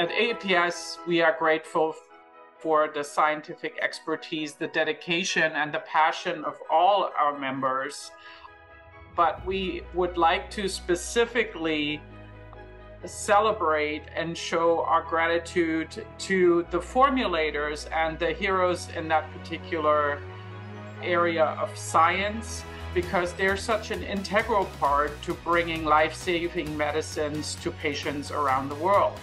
At AAPS, we are grateful for the scientific expertise, the dedication, and the passion of all our members. But we would like to specifically celebrate and show our gratitude to the formulators and the heroes in that particular area of science because they're such an integral part to bringing life-saving medicines to patients around the world.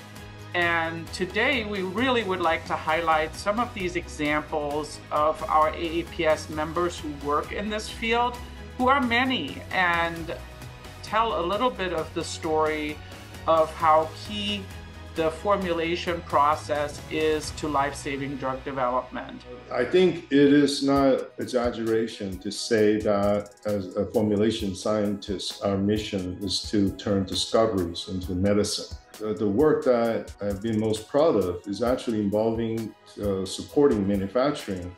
And today we really would like to highlight some of these examples of our AAPS members who work in this field, who are many, and tell a little bit of the story of how key the formulation process is to life-saving drug development. I think it is not exaggeration to say that as a formulation scientist, our mission is to turn discoveries into medicine. The work that I've been most proud of is actually involving uh, supporting manufacturing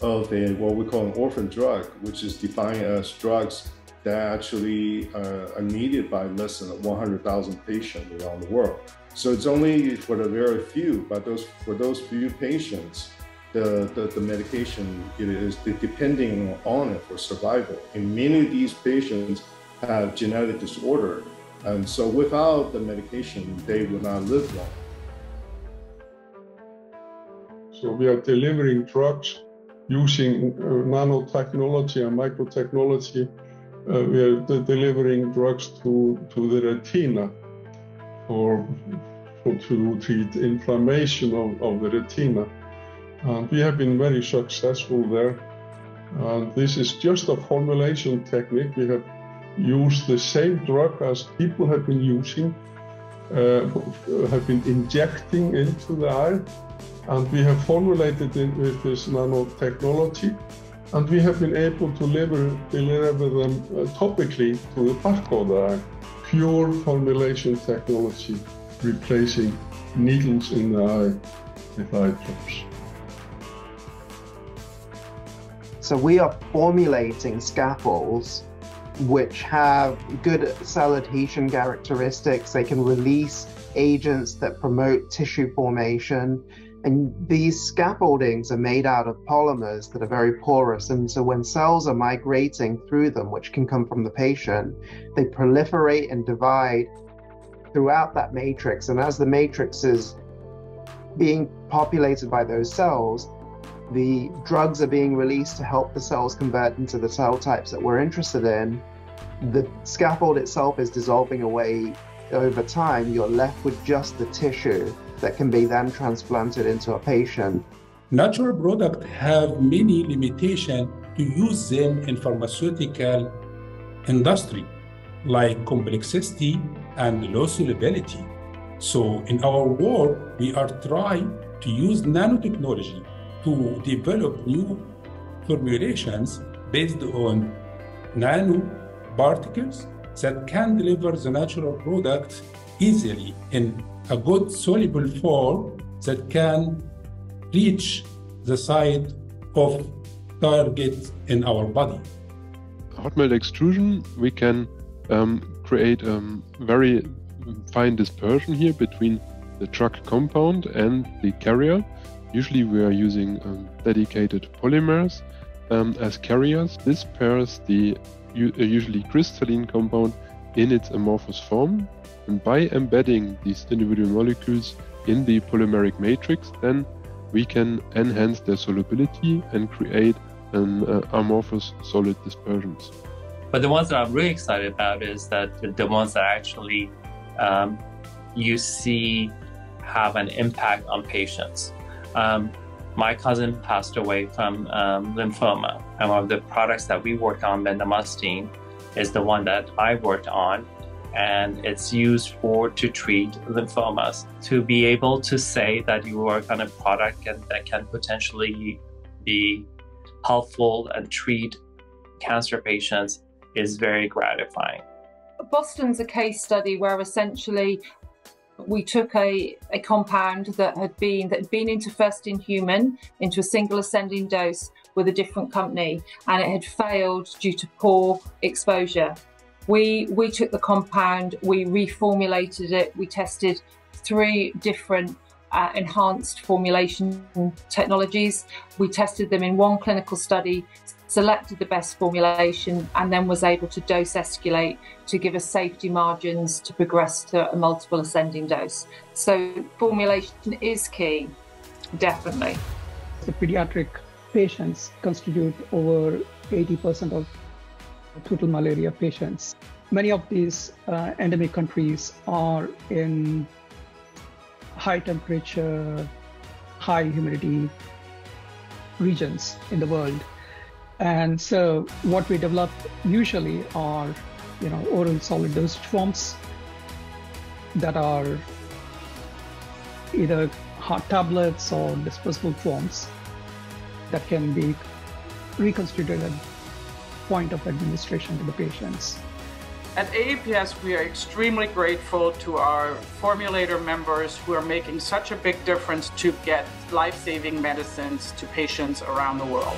of a what we call an orphan drug, which is defined as drugs that actually uh, are needed by less than 100,000 patients around the world. So it's only for the very few, but those for those few patients, the, the, the medication is depending on it for survival. And many of these patients have genetic disorder. And so without the medication, they will not live long. So we are delivering drugs using uh, nanotechnology and microtechnology uh, we are delivering drugs to, to the retina for, for to treat inflammation of, of the retina. And we have been very successful there. And this is just a formulation technique. We have used the same drug as people have been using, uh, have been injecting into the eye. And we have formulated it with this nanotechnology and we have been able to deliver, deliver them uh, topically to the back of the eye. Pure formulation technology, replacing needles in the eye with eye drops. So we are formulating scaffolds which have good cell adhesion characteristics. They can release agents that promote tissue formation and these scaffoldings are made out of polymers that are very porous. And so when cells are migrating through them, which can come from the patient, they proliferate and divide throughout that matrix. And as the matrix is being populated by those cells, the drugs are being released to help the cells convert into the cell types that we're interested in. The scaffold itself is dissolving away over time. You're left with just the tissue that can be then transplanted into a patient. Natural products have many limitations to use them in pharmaceutical industry, like complexity and low solubility. So in our work, we are trying to use nanotechnology to develop new formulations based on nanoparticles that can deliver the natural product easily in a good soluble form that can reach the site of target in our body. Hot melt extrusion, we can um, create a very fine dispersion here between the drug compound and the carrier. Usually we are using um, dedicated polymers um, as carriers. This pairs the usually crystalline compound in its amorphous form and by embedding these individual molecules in the polymeric matrix, then we can enhance their solubility and create an uh, amorphous solid dispersions. But the ones that I'm really excited about is that the ones that actually um, you see have an impact on patients. Um, my cousin passed away from um, lymphoma, and one of the products that we worked on, bendamustine, is the one that I worked on and it's used for to treat lymphomas. To be able to say that you work on a product that can potentially be helpful and treat cancer patients is very gratifying. Boston's a case study where essentially we took a, a compound that had been that had been into first in human into a single ascending dose with a different company and it had failed due to poor exposure. We we took the compound, we reformulated it, we tested three different uh, enhanced formulation technologies. We tested them in one clinical study, selected the best formulation, and then was able to dose escalate to give us safety margins to progress to a multiple ascending dose. So, formulation is key, definitely. The pediatric patients constitute over 80% of total malaria patients. Many of these uh, endemic countries are in high temperature, high humidity regions in the world. And so what we develop usually are, you know, oral solid dosage forms that are either hot tablets or disposable forms that can be reconstituted at point of administration to the patients. At AAPS, we are extremely grateful to our formulator members who are making such a big difference to get life saving medicines to patients around the world.